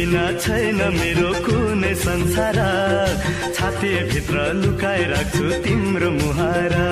बिना छैन मेरो कुनै संसार। छाती भित्र लुकाइ राख्छु तिम्रो मुहारा।